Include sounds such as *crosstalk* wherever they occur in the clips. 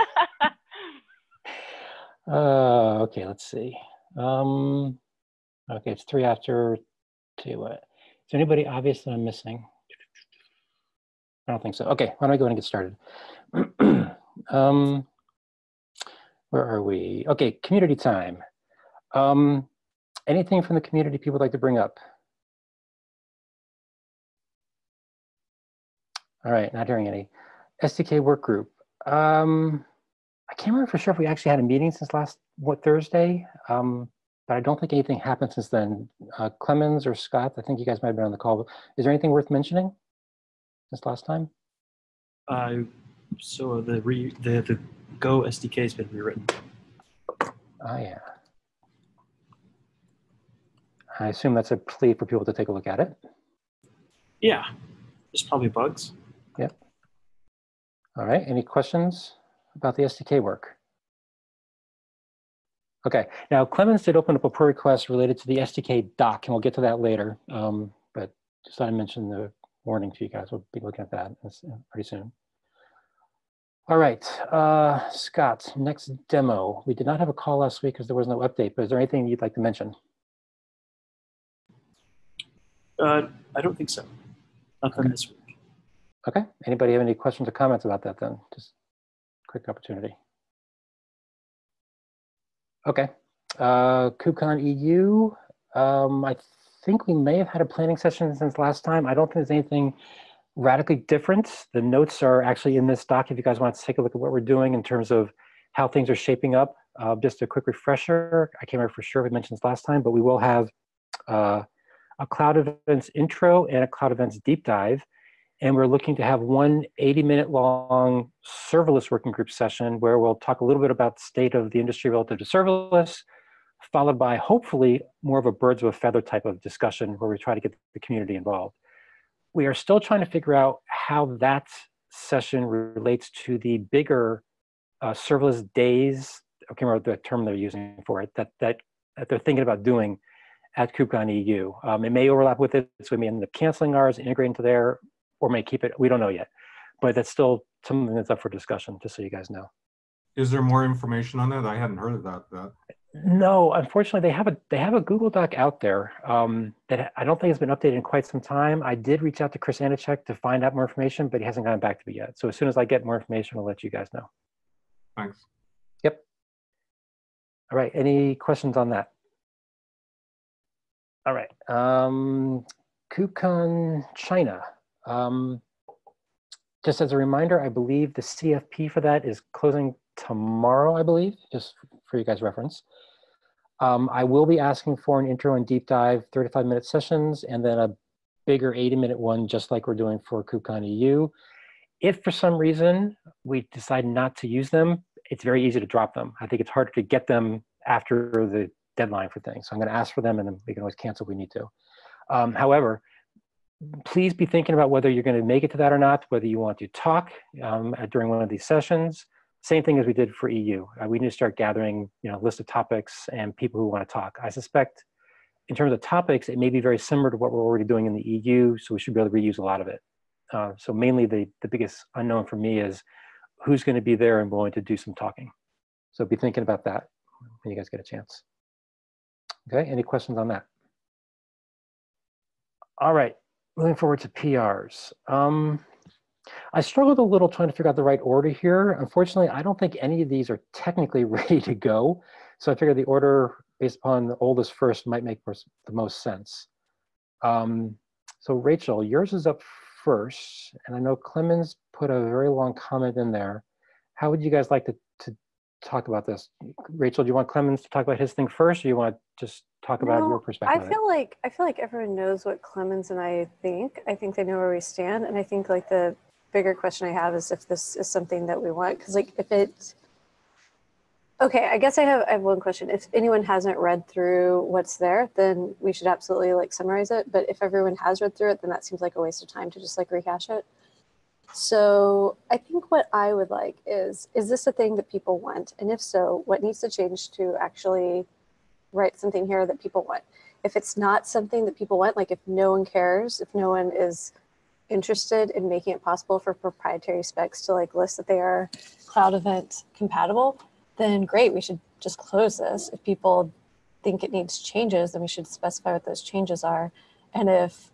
*laughs* Uh, okay, let's see. Um, okay, it's three after two. Uh, is there anybody obvious that I'm missing? I don't think so. Okay, why don't I go ahead and get started? *clears throat* um, where are we? Okay, community time. Um, anything from the community people would like to bring up? All right, not hearing any. SDK work group. Um, I can't remember for sure if we actually had a meeting since last what Thursday, um, but I don't think anything happened since then. Uh, Clemens or Scott, I think you guys might have been on the call. Is there anything worth mentioning since last time? Uh, so the re, the the Go SDK has been rewritten. Oh yeah. I assume that's a plea for people to take a look at it. Yeah, there's probably bugs. Yep. All right. Any questions about the SDK work? Okay. Now Clemens did open up a pull request related to the SDK doc, and we'll get to that later. Um, but just thought I mentioned the warning to you guys. We'll be looking at that pretty soon. All right, uh, Scott, next demo. We did not have a call last week because there was no update, but is there anything you'd like to mention? Uh, I don't think so. Nothing Okay. this week. Okay, anybody have any questions or comments about that then? Just quick opportunity. Okay, uh, KubeCon EU. Um, I think we may have had a planning session since last time. I don't think there's anything radically different. The notes are actually in this doc if you guys want to take a look at what we're doing in terms of how things are shaping up. Uh, just a quick refresher. I can't remember for sure if we mentioned this last time, but we will have uh, a cloud events intro and a cloud events deep dive. And we're looking to have one 80 minute long serverless working group session where we'll talk a little bit about the state of the industry relative to serverless, followed by hopefully more of a birds of a feather type of discussion where we try to get the community involved. We are still trying to figure out how that session relates to the bigger uh, serverless days, I can't remember the term they're using for it, that, that, that they're thinking about doing at KubeCon EU. Um, it may overlap with it, so we may end up canceling ours, integrating to there, or may keep it, we don't know yet. But that's still something that's up for discussion, just so you guys know. Is there more information on that? I hadn't heard of that. that. No, unfortunately, they have a they have a Google Doc out there um, that I don't think has been updated in quite some time. I did reach out to Chris Aniszczyk to find out more information, but he hasn't gotten back to me yet. So as soon as I get more information, I'll let you guys know. Thanks. Yep. All right. Any questions on that? All right. Um, KubeCon China. Um, just as a reminder, I believe the CFP for that is closing tomorrow, I believe, just for you guys' reference. Um, I will be asking for an intro and deep dive 35 minute sessions and then a bigger 80 minute one, just like we're doing for KubeCon EU. If for some reason we decide not to use them, it's very easy to drop them. I think it's harder to get them after the deadline for things. So I'm gonna ask for them and then we can always cancel if we need to. Um, however, please be thinking about whether you're gonna make it to that or not, whether you want to talk um, during one of these sessions. Same thing as we did for EU. Uh, we need to start gathering, you know, a list of topics and people who want to talk. I suspect in terms of topics, it may be very similar to what we're already doing in the EU, so we should be able to reuse a lot of it. Uh, so mainly the, the biggest unknown for me is who's going to be there and willing to do some talking. So be thinking about that when you guys get a chance. Okay, any questions on that? All right, moving forward to PRs. Um, I struggled a little trying to figure out the right order here. Unfortunately, I don't think any of these are technically *laughs* ready to go. So I figured the order based upon the oldest first might make the most sense. Um, so Rachel, yours is up first, and I know Clemens put a very long comment in there. How would you guys like to, to talk about this? Rachel, do you want Clemens to talk about his thing first, or you want to just talk about No, your perspective? I feel like I feel like everyone knows what Clemens and I think. I think they know where we stand, and I think like the bigger question I have is if this is something that we want. Because like if it, okay, I guess I have I have one question. If anyone hasn't read through what's there, then we should absolutely like summarize it. But if everyone has read through it, then that seems like a waste of time to just like rehash it. So I think what I would like is is this a thing that people want, and if so, what needs to change to actually write something here that people want? If it's not something that people want, like if no one cares, if no one is interested in making it possible for proprietary specs to like list that they are cloud event compatible, then great, we should just close this. If people think it needs changes, then we should specify what those changes are. And if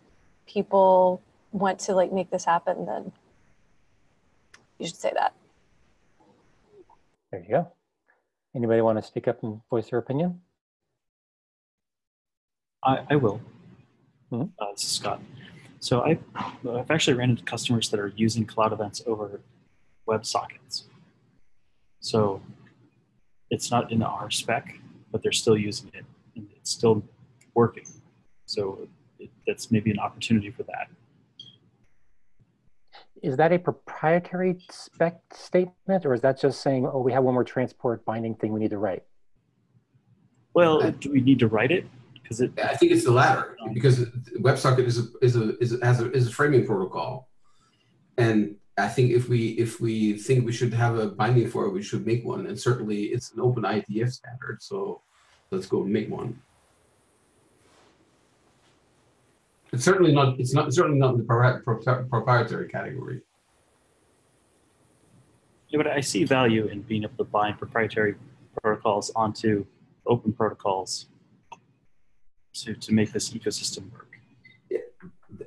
people want to like make this happen, then you should say that. There you go. Anybody want to speak up and voice their opinion? I, I will. Mhm. Uh, this is Scott. So I, I've actually ran into customers that are using cloud events over WebSockets. So it's not in our spec, but they're still using it and it's still working. So it, that's maybe an opportunity for that. Is that a proprietary spec statement or is that just saying, oh, we have one more transport binding thing we need to write? Well, do we need to write it? Because it, I think it's the latter because WebSocket is a is a is a, has a, is a framing protocol, and I think if we if we think we should have a binding for it, we should make one. And certainly, it's an open IETF standard, so let's go make one. It's certainly not. It's not certainly not in the propri- propri- proprietary category. yeah, but I see value in being able to bind proprietary protocols onto open protocols to, to make this ecosystem work.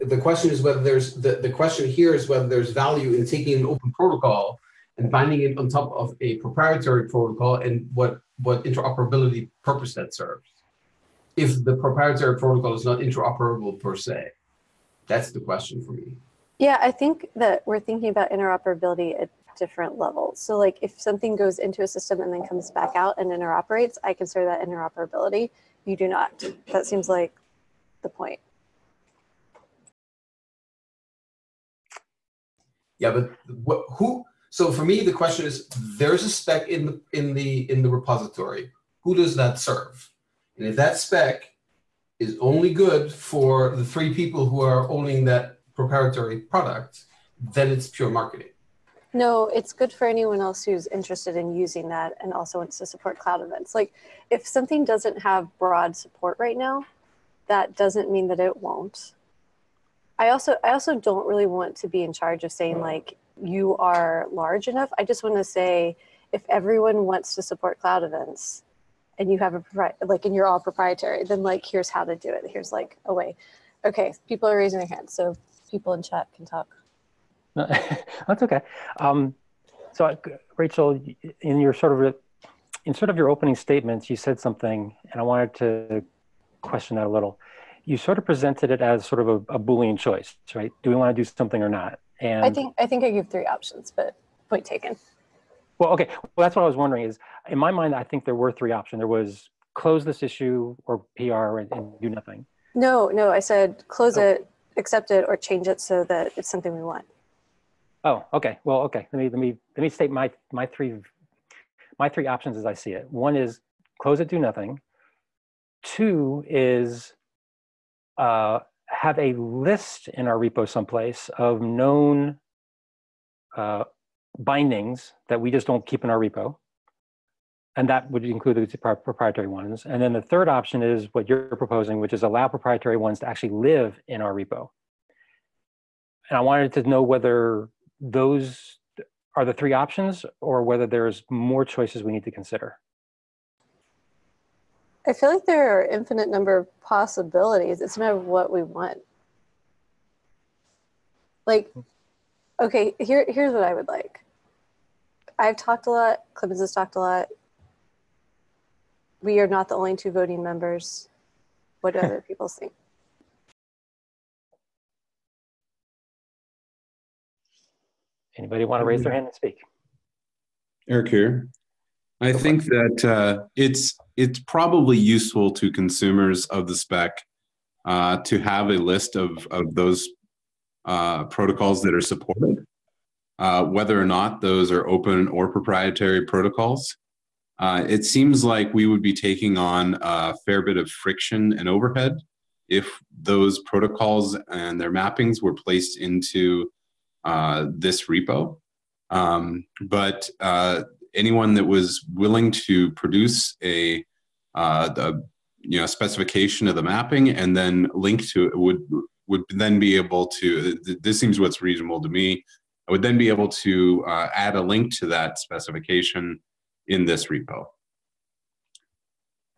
The question is whether there's the, the question here is whether there's value in taking an open protocol and binding it on top of a proprietary protocol and what what interoperability purpose that serves. If the proprietary protocol is not interoperable per se, that's the question for me. Yeah, I think that we're thinking about interoperability at different levels. So like if something goes into a system and then comes back out and interoperates, I consider that interoperability. You do not. That seems like the point. Yeah, but what who so for me the question is there's a spec in the in the in the repository. Who does that serve? And if that spec is only good for the three people who are owning that proprietary product, then it's pure marketing. No, it's good for anyone else who's interested in using that and also wants to support cloud events. Like if something doesn't have broad support right now, that doesn't mean that it won't. I also I also don't really want to be in charge of saying like you are large enough. I just want to say if everyone wants to support cloud events and you have a like and you're all proprietary, then like here's how to do it. Here's like a way. Okay, people are raising their hands, so people in chat can talk. No, *laughs* That's okay. Um, so, Rachel, in your sort of in sort of your opening statements, you said something, and I wanted to question that a little. You sort of presented it as sort of a, a boolean choice, right? Do we want to do something or not? And I think I think I give three options, but point taken. Well, okay. Well, that's what I was wondering. Is in my mind, I think there were three options. There was close this issue or PR and, and do nothing. No, no, I said close Oh. it, accept it, or change it so that it's something we want. Oh, okay. Well, okay. Let me let me let me state my my three my three options as I see it. One is close it, do nothing. Two is uh, have a list in our repo someplace of known uh, bindings that we just don't keep in our repo, and that would include the proprietary ones. And then the third option is what you're proposing, which is allow proprietary ones to actually live in our repo. And I wanted to know whether those are the three options or whether there's more choices we need to consider. I feel like there are infinite number of possibilities. It's of what we want. Like, okay, here here's what I would like. I've talked a lot. Clemens has talked a lot. We are not the only two voting members. What do other *laughs* people think? Anybody want to raise their hand and speak? Eric here. I think that uh, it's it's probably useful to consumers of the spec uh, to have a list of of those uh, protocols that are supported, uh, whether or not those are open or proprietary protocols. Uh, it seems like we would be taking on a fair bit of friction and overhead if those protocols and their mappings were placed into uh, this repo. Um, but uh, anyone that was willing to produce a uh, the you know specification of the mapping and then link to it would would then be able to, th- this seems what's reasonable to me. I would then be able to uh, add a link to that specification in this repo.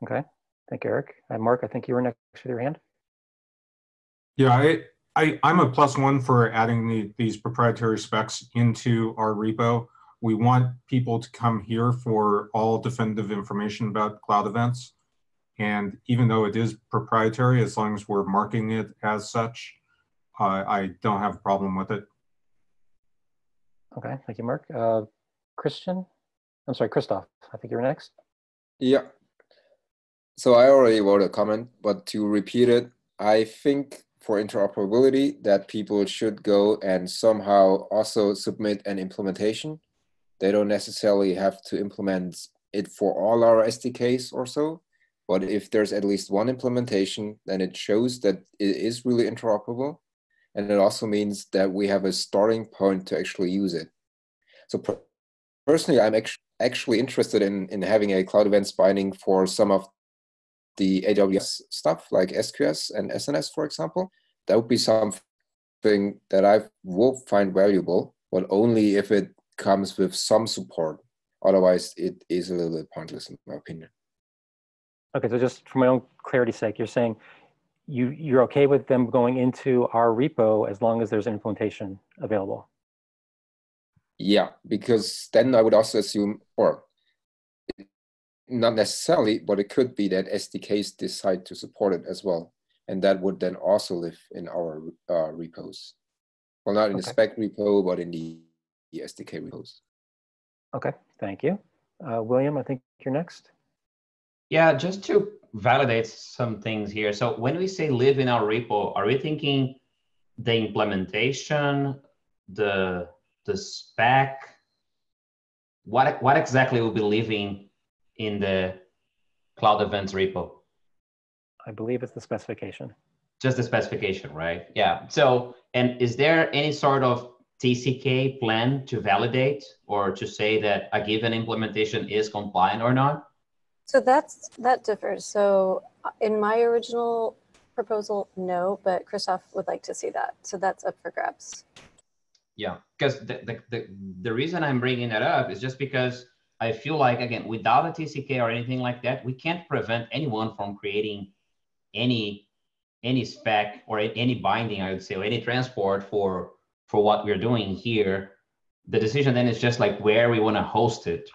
Okay, thank you, Eric. And Mark, I think you were next with your hand. Yeah, I, I, I'm a plus one for adding the, these proprietary specs into our repo. We want people to come here for all definitive information about cloud events. And even though it is proprietary, as long as we're marking it as such, uh, I don't have a problem with it. Okay, thank you, Mark. Uh, Christian, I'm sorry, Christoph, I think you're next. Yeah. So I already wrote a comment, but to repeat it, I think for interoperability that people should go and somehow also submit an implementation. They don't necessarily have to implement it for all our SDKs or so, but if there's at least one implementation, then it shows that it is really interoperable. And it also means that we have a starting point to actually use it. So per personally, I'm actually actually interested in, in having a cloud events binding for some of the AWS stuff like SQS and SNS, for example. That would be something that I will find valuable, but only if it comes with some support. Otherwise, it is a little bit pointless, in my opinion. Okay, so just for my own clarity's sake, you're saying you, you're okay with them going into our repo as long as there's an implementation available? Yeah, because then I would also assume, or not necessarily, but it could be that SDKs decide to support it as well. And that would then also live in our uh, repos. Well, not in the spec repo, but in the, the SDK repos. Okay, thank you. Uh, William, I think you're next. Yeah, just to validate some things here. So when we say live in our repo, are we thinking the implementation, the the spec? What what exactly will be living in the cloud events repo? I believe it's the specification. Just the specification, right? Yeah. So and is there any sort of TCK plan to validate or to say that a given implementation is compliant or not? So that's, that differs. So uh, in my original proposal, no, but Christoph would like to see that. So that's up for grabs. Yeah, because the, the, the, the reason I'm bringing that up is just because I feel like, again, without a TCK or anything like that, we can't prevent anyone from creating any any spec or any binding, I would say, or any transport for for what we're doing here. The decision then is just like where we want to host it,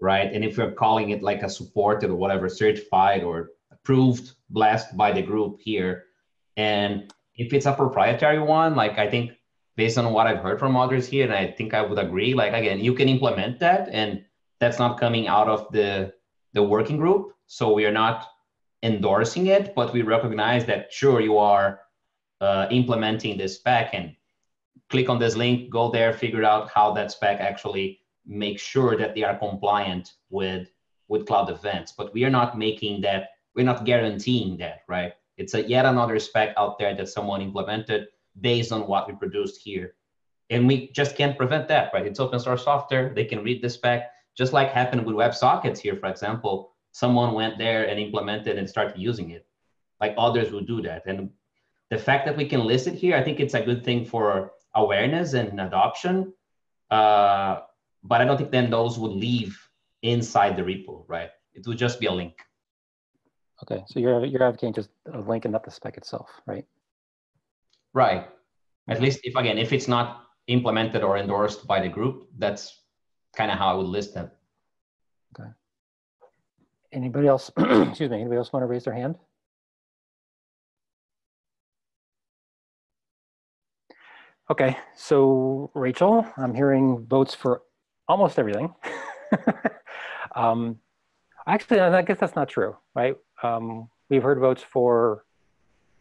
right? And if we're calling it like a supported or whatever, certified or approved, blessed by the group here, and if it's a proprietary one, like I think based on what I've heard from others here, and I think I would agree. Like again, you can implement that, and that's not coming out of the the working group. So we are not endorsing it, but we recognize that sure you are uh, implementing this spec, and click on this link, go there, figure out how that spec actually makes sure that they are compliant with with cloud events. But we are not making that. We're not guaranteeing that, right? It's a yet another spec out there that someone implemented based on what we produced here. And we just can't prevent that, right? It's open source software. They can read the spec, just like happened with WebSockets here, for example. Someone went there and implemented and started using it. Like others will do that. And the fact that we can list it here, I think it's a good thing for awareness and adoption. Uh, but I don't think then those would leave inside the repo, right? It would just be a link. Okay, so you're, you're advocating just a link and not the spec itself, right? Right. At least if again, if it's not implemented or endorsed by the group, that's kind of how I would list them. Okay. Anybody else, *clears throat* excuse me, anybody else want to raise their hand? Okay, so Rachel, I'm hearing votes for almost everything. *laughs* um, actually, I guess that's not true, right? Um, we've heard votes for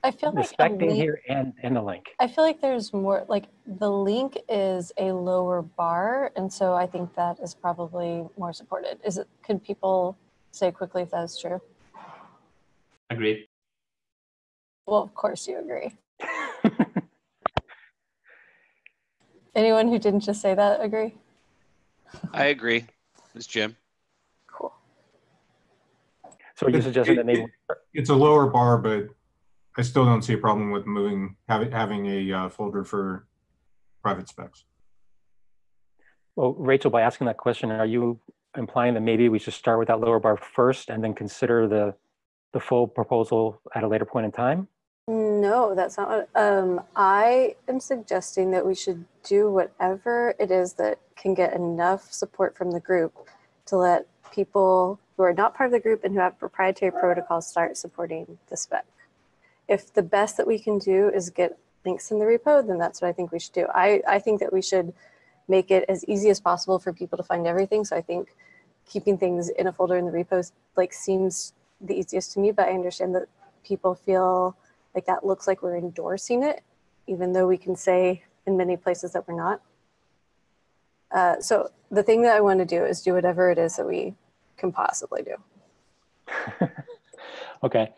I feel the like spec being link- here and, and the link. I feel like there's more, like the link is a lower bar. And so I think that is probably more supported. Is it, could people say quickly if that is true? Agreed. Well, of course you agree. *laughs* Anyone who didn't just say that agree? I agree. It's Jim. Cool. So are you suggesting that maybe, It's a lower bar, but I still don't see a problem with moving, having, having a uh, folder for private specs. Well, Rachel, by asking that question, are you implying that maybe we should start with that lower bar first and then consider the, the full proposal at a later point in time? No, that's not what, um, I am suggesting that we should do whatever it is that can get enough support from the group to let people who are not part of the group and who have proprietary protocols start supporting the spec. If the best that we can do is get links in the repo, then that's what I think we should do. I, I think that we should make it as easy as possible for people to find everything. So I think keeping things in a folder in the repo like seems the easiest to me, but I understand that people feel like that looks like we're endorsing it, even though we can say in many places that we're not. Uh, so the thing that I want to do is do whatever it is that we can possibly do. *laughs* okay.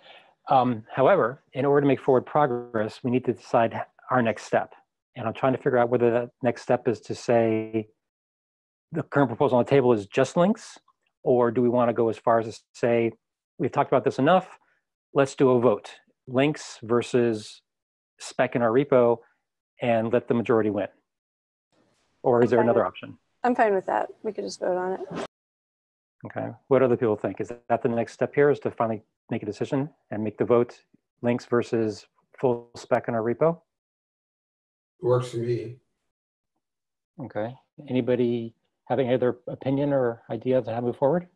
Um, however, in order to make forward progress, we need to decide our next step. And I'm trying to figure out whether the next step is to say the current proposal on the table is just links, or do we want to go as far as to say, we've talked about this enough, let's do a vote. Links versus spec in our repo and let the majority win. Or is there Okay. another option? I'm fine with that. We could just vote on it. Okay, what other people think? Is that the next step here is to finally make a decision and make the vote links versus full spec in our repo? Works for me. Okay, anybody having any other opinion or idea of how to move forward?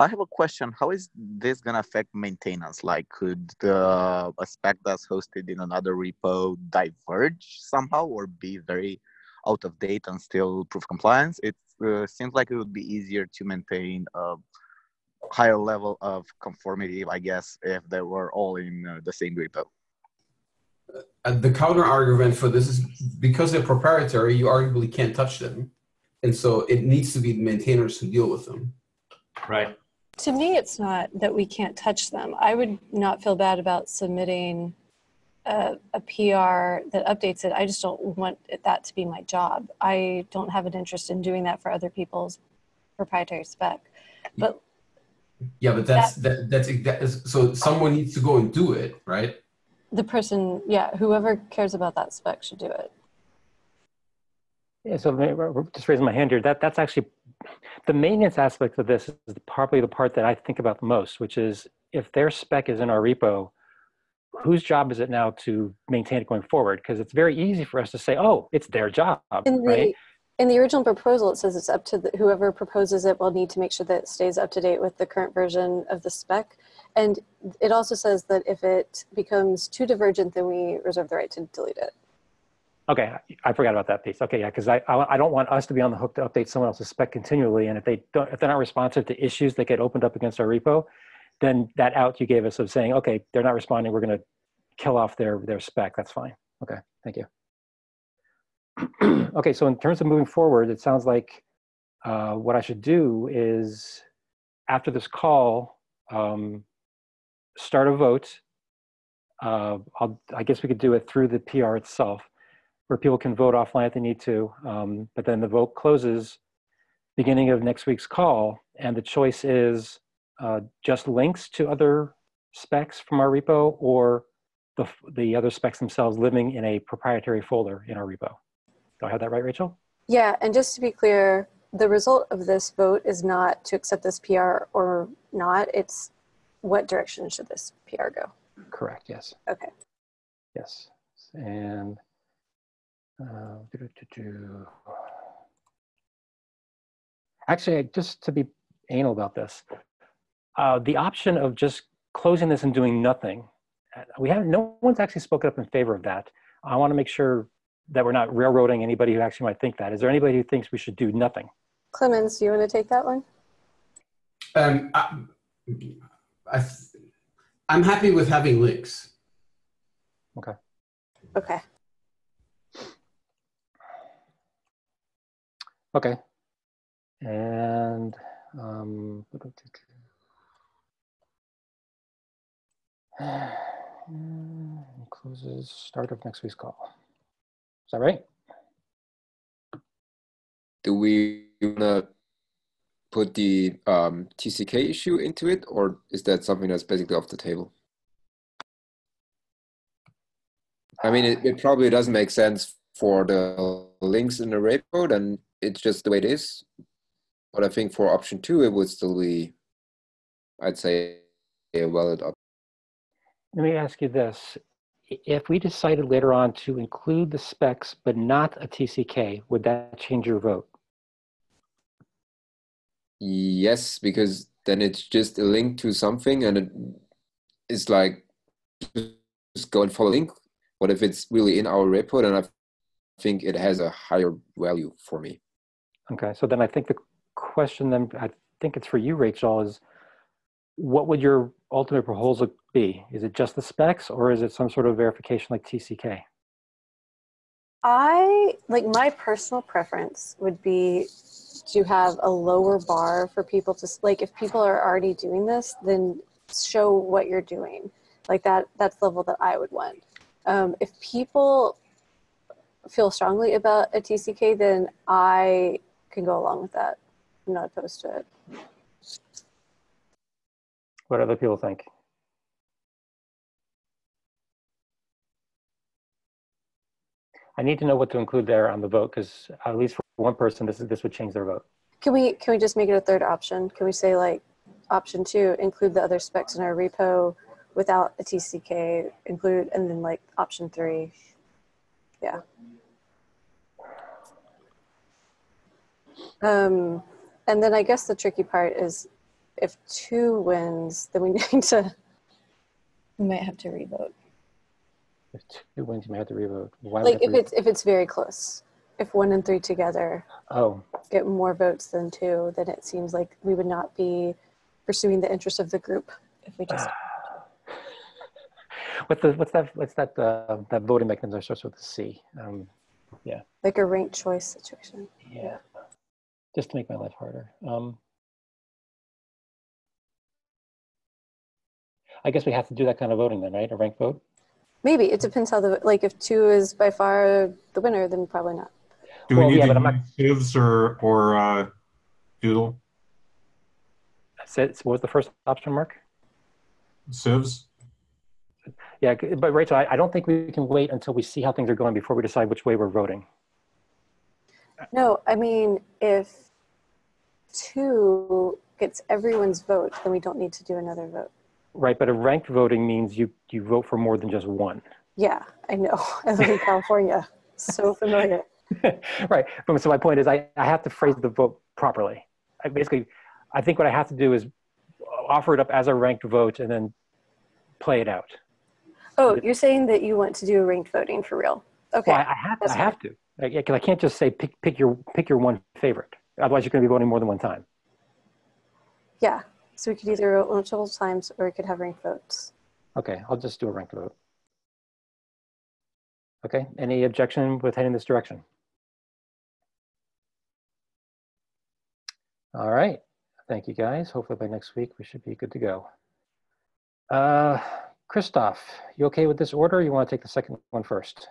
I have a question. How is this gonna affect maintenance? Like, could the a spec that's hosted in another repo diverge somehow, or be very out of date and still prove compliance? It uh, seems like it would be easier to maintain a higher level of conformity, I guess, if they were all in uh, the same repo. Uh, the counter argument for this is because they're proprietary, you arguably can't touch them. And so it needs to be the maintainers who deal with them. Right. To me, it's not that we can't touch them. I would not feel bad about submitting a, a PR that updates it. I just don't want it, that to be my job. I don't have an interest in doing that for other people's proprietary spec. But Yeah, but that's that, that's that is, so someone needs to go and do it, right? the person, yeah, whoever cares about that spec should do it. Yeah, so may- r- r- just raising my hand here, that, that's actually, the maintenance aspect of this is probably the part that I think about the most, which is if their spec is in our repo, whose job is it now to maintain it going forward? Because it's very easy for us to say, oh, it's their job, In the right? in the original proposal, it says it's up to the, whoever proposes it will need to make sure that it stays up to date with the current version of the spec. And it also says that if it becomes too divergent, then we reserve the right to delete it. Okay, I forgot about that piece. Okay, yeah, because I, I I don't want us to be on the hook to update someone else's spec continually, and if they don't, if they're not responsive to issues that get opened up against our repo, then that out you gave us of saying, okay, they're not responding, we're going to kill off their their spec. That's fine. Okay, thank you. *clears throat* okay, so in terms of moving forward, it sounds like uh, what I should do is after this call, um, start a vote. Uh, I guess we could do it through the PR itself where people can vote offline if they need to. Um, but then the vote closes beginning of next week's call, and the choice is uh, just links to other specs from our repo or the, the other specs themselves living in a proprietary folder in our repo. Do I have that right, Rachel? Yeah, and just to be clear, the result of this vote is not to accept this PR or not. It's what direction should this PR go? Correct, yes. Okay. Yes. And uh, actually, just to be anal about this, uh, the option of just closing this and doing nothing, uh, we have no one's actually spoken up in favor of that. I want to make sure that we're not railroading anybody who actually might think that. Is there anybody who thinks we should do nothing? Clemens, do you want to take that one? Um, I, I, I'm happy with having links. Okay. Okay. Okay. And um, *sighs* closes start of next week's call. Is that right? Do we wanna put the um, TCK issue into it, or is that something that's basically off the table? I mean, it, it probably doesn't make sense for the links in the repo, and it's just the way it is. But I think for option two, it would still be, I'd say, a valid option. Let me ask you this. If we decided later on to include the specs but not a TCK, would that change your vote? Yes, because then it's just a link to something and it is like just go and follow link. What if it's really in our repo? Then I think it has a higher value for me. Okay, so then I think the question then, I think it's for you, Rachel, is what would your ultimate proposal be? Is it just the specs or is it some sort of verification like TCK? I like my personal preference would be to have a lower bar for people to like if people are already doing this then show what you're doing like that that's the level that i would want um, if people feel strongly about a tck then i can go along with that. I'm not opposed to it. What other people think? I need to know what to include there on the vote because at least for one person, this is this would change their vote. can we can we just make it a third option? Can we say like option two include the other specs in our repo without a tck include and then like option three? Yeah um and then i guess the tricky part is if two wins then we *laughs* need to we might have to revote If two wins, you might have to revote. Why like if to it's if it's very close if one and three together oh, get more votes than two then it seems like we would not be pursuing the interest of the group if we just *sighs* what's the what's that what's that uh, that voting mechanism that starts with a C? Um, yeah. like a ranked choice situation. yeah, just to make my life harder. Um, I guess we have to do that kind of voting then, right? A ranked vote. Maybe it depends how the like if two is by far the winner, then probably not. Do we Well, need yeah, to but I'm not- use CIVS or, or uh, doodle? So, so what was the first option, Mark? CIVS? Yeah, but Rachel, I, I don't think we can wait until we see how things are going before we decide which way we're voting. No, I mean if two gets everyone's vote, then we don't need to do another vote. Right, but a ranked voting means you you vote for more than just one. Yeah, I know. *laughs* I live in California. So familiar. *laughs* right. But- So my point is, I, I have to phrase the vote properly. I basically, I think what I have to do is offer it up as a ranked vote and then play it out. Oh, you're saying that you want to do a ranked voting for real? Okay. Well, I, I have I have to. Like, yeah, 'cause I can't just say pick pick your pick your one favorite. Otherwise, you're going to be voting more than one time. Yeah. So we could either vote multiple times or we could have ranked votes. Okay, I'll just do a ranked vote. Okay. Any objection with heading this direction? All right. Thank you, guys. Hopefully by next week we should be good to go. Uh, Christoph, you okay with this order? Or you want to take the second one first?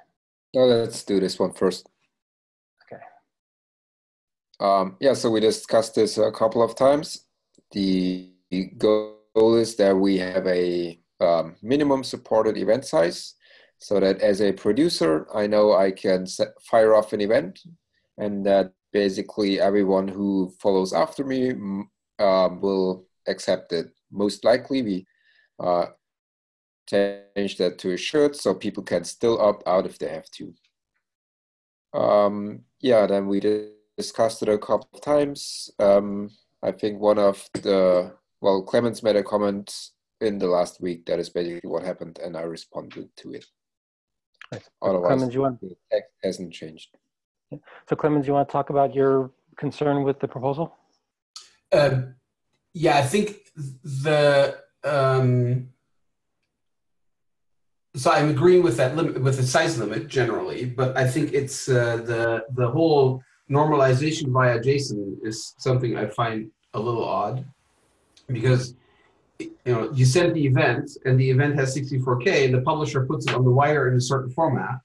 No, let's do this one first. Um, yeah, so we discussed this a couple of times. The goal is that we have a um, minimum supported event size so that as a producer, I know I can set, fire off an event and that basically everyone who follows after me um, will accept it. Most likely, we uh, change that to a should so people can still opt out if they have to. Um, yeah, then we di- discussed it a couple of times. Um, I think one of the, well, Clemens made a comment in the last week that is basically what happened, and I responded to it. Right. Otherwise, Clemens, you want the text hasn't changed. so Clemens, you want to talk about your concern with the proposal? Um, yeah, I think the um, so I'm agreeing with that limit with the size limit generally, but I think it's uh, the the whole normalization via JSON is something I find a little odd because you know you send the event and the event has 64k and the publisher puts it on the wire in a certain format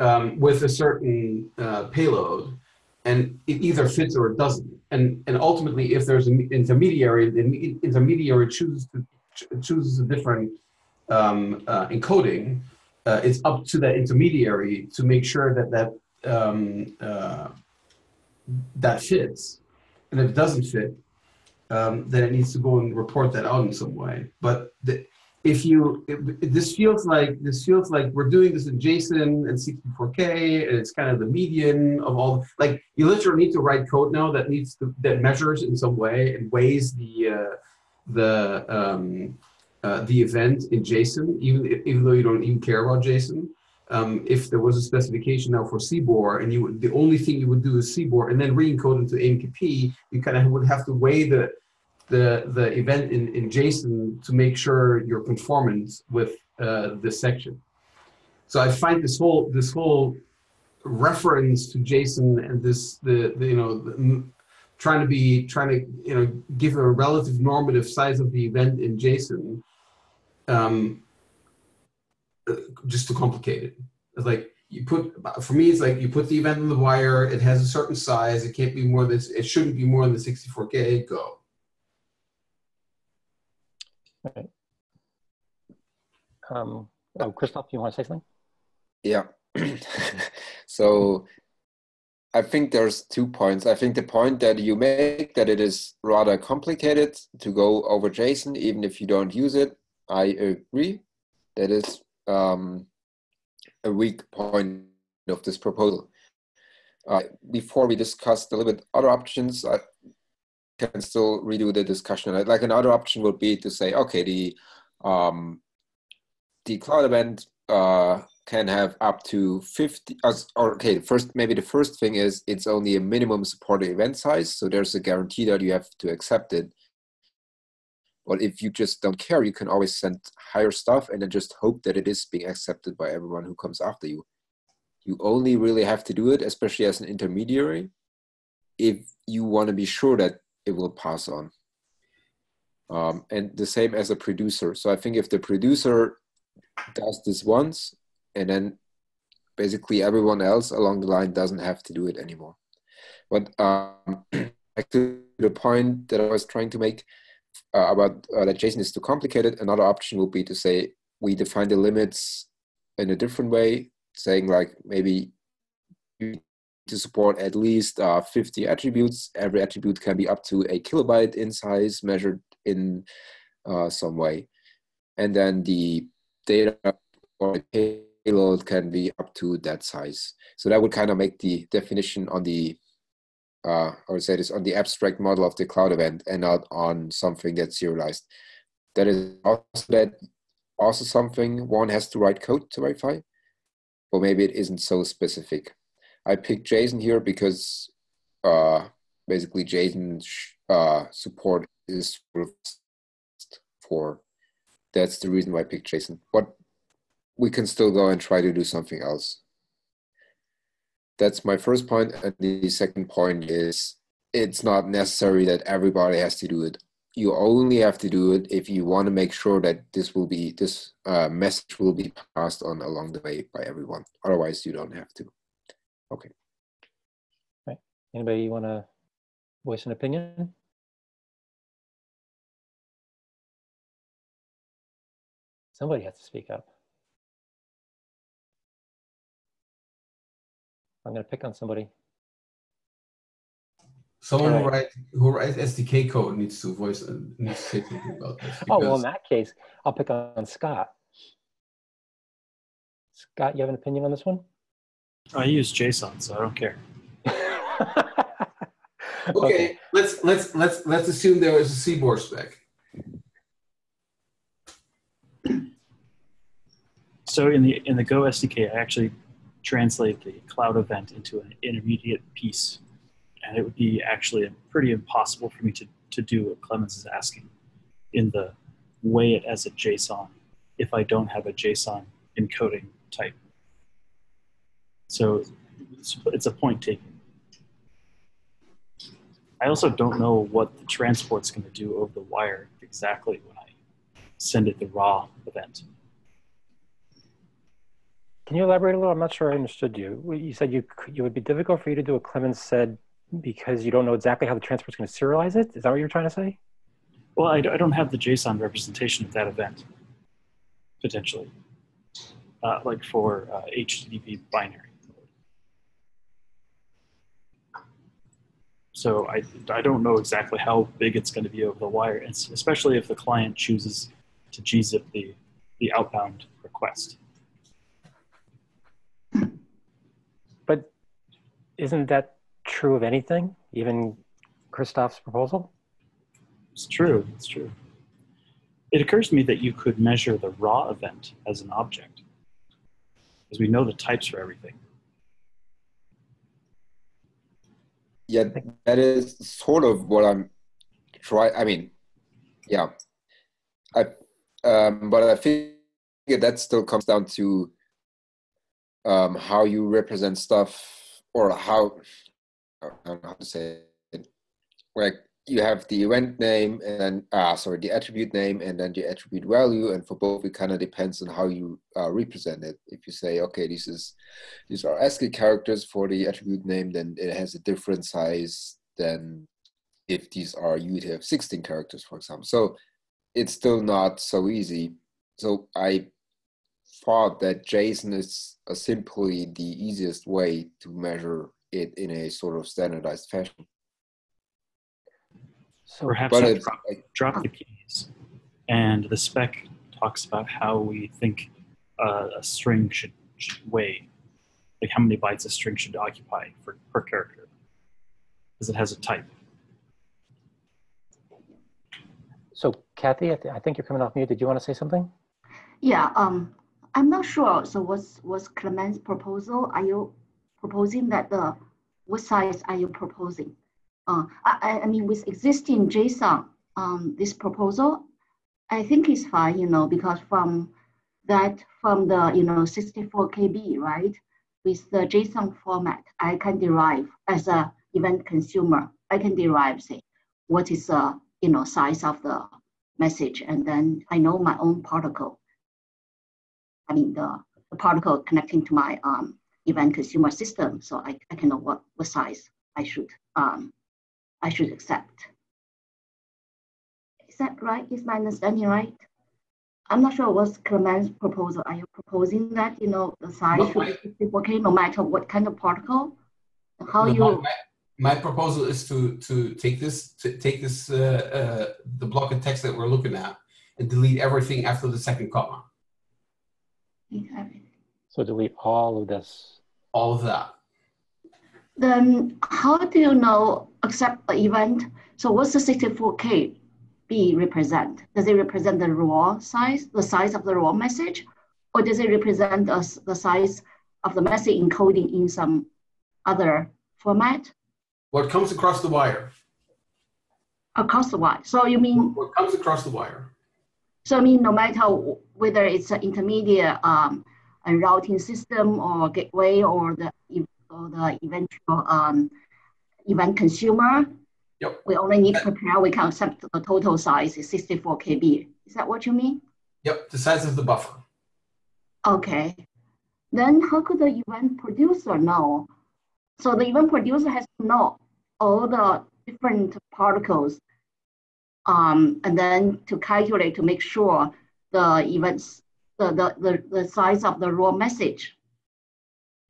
um, with a certain uh, payload and it either fits or it doesn't. And and ultimately, if there's an intermediary, the intermediary chooses to ch- chooses a different um, uh, encoding. uh, it's up to the intermediary to make sure that that um, uh, that fits. And if it doesn't fit, um, then it needs to go and report that out in some way. But the, if you, if, this feels like this feels like we're doing this in JSON and 64K, and it's kind of the median of all. Like you literally need to write code now that needs to that measures in some way and weighs the uh, the um, uh, the event in JSON, even even though you don't even care about JSON. Um, if there was a specification now for CBOR and you the only thing you would do is CBOR and then re-encode into AMQP, you kind of would have to weigh the the the event in, in JSON to make sure you're conformant with uh, this section. So I find this whole this whole reference to JSON and this the, the you know the, trying to be trying to you know give a relative normative size of the event in JSON um, just too complicated. It's like you put for me it's like you put the event on the wire it has a certain size it can't be more than it shouldn't be more than 64k go Right. Um, oh, Christoph, do you want to say something? Yeah. *clears throat* so I think there's two points. I think the point that you make that it is rather complicated to go over JSON, even if you don't use it, I agree. That is um, a weak point of this proposal. Uh, before we discuss a little bit other options, I can still redo the discussion. Like another option would be to say, okay, the um, the cloud event uh, can have up to 50, or okay, first, maybe the first thing is it's only a minimum supported event size. So there's a guarantee that you have to accept it. But if you just don't care, you can always send higher stuff and then just hope that it is being accepted by everyone who comes after you. You only really have to do it, especially as an intermediary, if you want to be sure that it will pass on. Um, and the same as a producer. So I think if the producer does this once and then basically everyone else along the line doesn't have to do it anymore. But um, *clears throat* back to the point that I was trying to make uh, about uh, that JSON is too complicated, another option would be to say we define the limits in a different way, saying like maybe you to support at least uh, 50 attributes. Every attribute can be up to a kilobyte in size measured in uh, some way. And then the data or payload can be up to that size. So that would kind of make the definition on the, uh, I would say this, on the abstract model of the cloud event and not on something that's serialized. That is also, that also something one has to write code to verify, or maybe it isn't so specific. I picked JSON here because uh, basically JSON uh, support is for that's the reason why I picked JSON. But we can still go and try to do something else. That's my first point. And the second point is it's not necessary that everybody has to do it. You only have to do it if you want to make sure that this will be this uh, message will be passed on along the way by everyone. Otherwise, you don't have to. Okay. Right. Anybody want to voice an opinion? Somebody has to speak up. I'm going to pick on somebody. Someone right. who writes who writes SDK code needs to voice uh, needs to say something about this. *laughs* Oh well, in that case, I'll pick on Scott. Scott, you have an opinion on this one? I use JSON, so I don't care. *laughs* okay, okay, let's let's let's let's assume there was a CBOR spec. So in the in the Go SDK, I actually translate the cloud event into an intermediate piece, and it would be actually pretty impossible for me to to do what Clemens is asking in the weigh it as a JSON if I don't have a JSON encoding type. So it's, a point taken. I also don't know what the transport's going to do over the wire exactly when I send it the raw event. Can you elaborate a little? I'm not sure I understood you. You said you it would be difficult for you to do what Clemens said because you don't know exactly how the transport is going to serialize it. Is that what you're trying to say? Well, I, I don't have the JSON representation of that event potentially. uh, like for uh, HTTP binary. So I, I don't know exactly how big it's going to be over the wire, especially if the client chooses to gzip the, the outbound request. But isn't that true of anything, even Christoph's proposal? It's true, it's true. It occurs to me that you could measure the raw event as an object, because we know the types for everything. Yeah, that is sort of what I'm trying. I mean, yeah, I, um, but I think that still comes down to um, how you represent stuff or how I don't know how to say it. Like you have the event name and then ah sorry the attribute name and then the attribute value and for both it kind of depends on how you uh, represent it. If you say okay this is these are ASCII characters for the attribute name then it has a different size than if these are UTF-16 characters for example. So it's still not so easy. So I thought that JSON is simply the easiest way to measure it in a sort of standardized fashion So Perhaps But I it's- drop, drop the keys. And the spec talks about how we think uh, a string should, should weigh, like how many bytes a string should occupy for, per character, because it has a type. So Kathy, I, th- I think you're coming off mute. Did you want to say something? Yeah, um, I'm not sure. So what's, what's Clemens' proposal? Are you proposing that the, what size are you proposing? Uh, I, I- mean, with existing JSON, um, this proposal, I think is fine, you know, because from that, from the, you know, 64 KB, right? With the JSON format, I can derive as a event consumer, I can derive, say, what is the, you know, size of the message, and then I know my own protocol. I mean, the, the protocol connecting to my um, event consumer system, so I, I can know what, what size I should um, I should accept. Is that right? Is my understanding right? I'm not sure what's Clemens' proposal. Are you proposing that, you know, the size No, should be okay no matter what kind of protocol? How No, you, my proposal is to to take this to take this uh, uh, the block of text that we're looking at and delete everything after the second comma. So delete all of this. All of that. then how do you know accept the event? So what's the 64K B represent? Does it represent the raw size, the size of the raw message? Or does it represent the, the size of the message encoding in some other format What comes across the wire? across the wire? So you mean, What comes across the wire? So I mean, no matter whether it's an intermediate um, a routing system or gateway or the, or the eventual um, event consumer, Yep. we only need to prepare, we can accept the total size is 64 KB. Is that what you mean? Yep, the size of the buffer. Okay. Then how could the event producer know? So the event producer has to know all the different protocols um, and then to calculate to make sure the events, the, the, the, the size of the raw message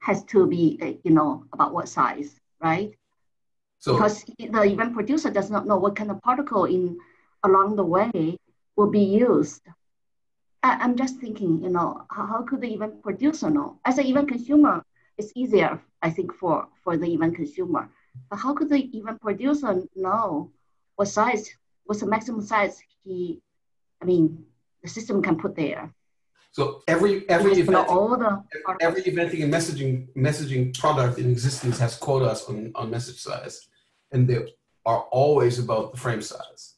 has to be, uh, you know, about what size, right? So because the event producer does not know what kind of protocol in along the way will be used. I, I'm just thinking, you know, how, how could the event producer know? As an event consumer, it's easier, I think, for, for the event consumer. But how could the event producer know what size, what's the maximum size he, I mean, the system can put there? so every every He has to event all the every eventing and messaging messaging product in existence has quotas on, on message size, and they are always about the frame size.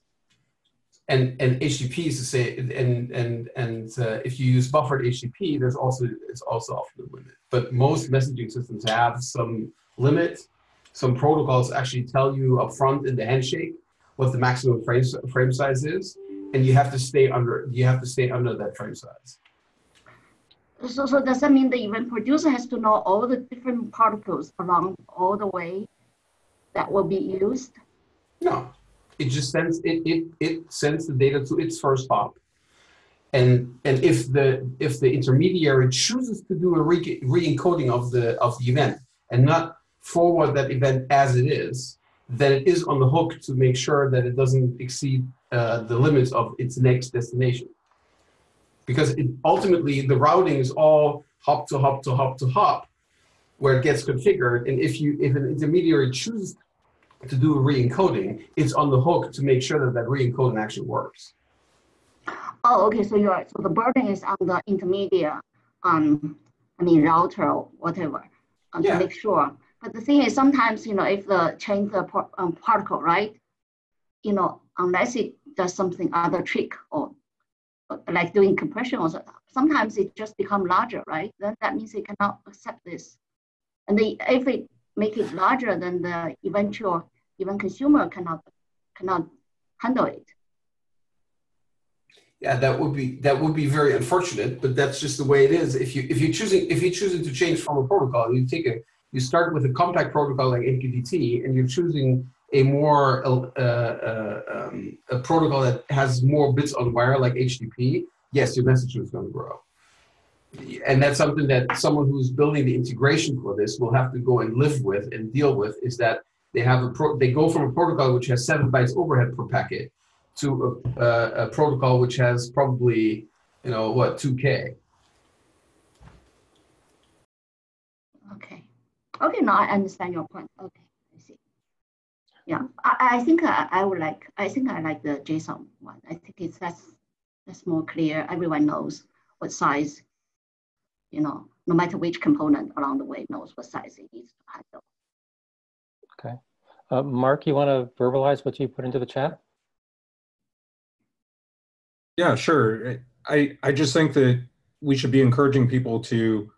And and HTTP is to say, and and and uh, if you use buffered HTTP, there's also it's also often a limit. But most messaging systems have some limit. Some protocols actually tell you upfront in the handshake what the maximum frame frame size is, and you have to stay under you have to stay under that frame size. So, so does that mean the event producer has to know all the different protocols along all the way that will be used? No, it just sends it it it sends the data to its first hop, And and if the if the intermediary chooses to do a re, re-encoding of the of the event and not forward that event as it is, then it is on the hook to make sure that it doesn't exceed uh, the limits of its next destination. Because it, ultimately the routing is all hop to hop to hop to hop, where it gets configured. And if you if an intermediary chooses to do a re-encoding, it's on the hook to make sure that that re-encoding actually works. Oh, okay. So you're so the burden is on the intermediate, um, I mean router or whatever, um, Yeah. to make sure. But the thing is, sometimes you know if the change the um, protocol, right? You know, unless it does something other trick or like doing compression or so, sometimes it just become larger, right? Then that means it cannot accept this. And the, if it make it larger, then the eventual even consumer cannot cannot handle it. Yeah, that would be that would be very unfortunate, but that's just the way it is. If you if you choosing if you're choosing to change from a protocol, you take a you start with a compact protocol like MQTT, and you're choosing a more uh, uh, um, a protocol that has more bits on wire like HTTP. Yes, your message is going to grow, and that's something that someone who's building the integration for this will have to go and live with and deal with. Is that they have a pro, they go from a protocol which has seven bytes overhead per packet to a, a, a protocol which has probably you know what 2k Okay. Okay, now I understand your point. Okay, I see. Yeah, I, I think I, I would like, I think I like the JSON one. I think it's that's that's more clear. Everyone knows what size, you know, no matter which component along the way knows what size it needs to handle. Okay. Uh, Mark, you want to verbalize what you put into the chat? Yeah, sure. I, I just think that we should be encouraging people to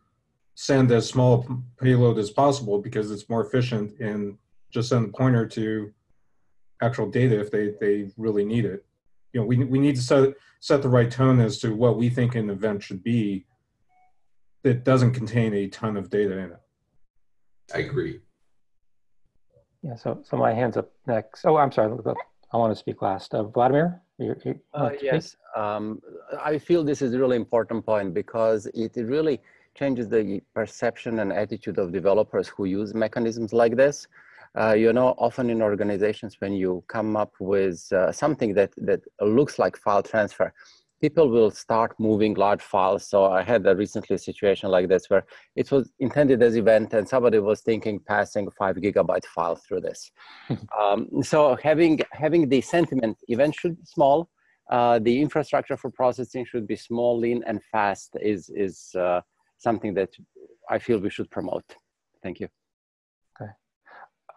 send as small payload as possible because it's more efficient and just send the pointer to actual data if they, they really need it. You know, we, we need to set, set the right tone as to what we think an event should be that doesn't contain a ton of data in it. i agree Yeah, so, so my hand's up next. Oh, I'm sorry. I want to speak last. Uh, Vladimir? You, you Uh, want to speak? yes, um, I feel this is a really important point because it it really changes the perception and attitude of developers who use mechanisms like this. Uh, you know, often in organizations, when you come up with uh, something that, that looks like file transfer, people will start moving large files. So I had a recently a situation like this where it was intended as event and somebody was thinking passing five gigabyte file through this. *laughs* um, so having, having the sentiment event should be small, uh, the infrastructure for processing should be small, lean, and fast is, is uh, something that I feel we should promote. Thank you.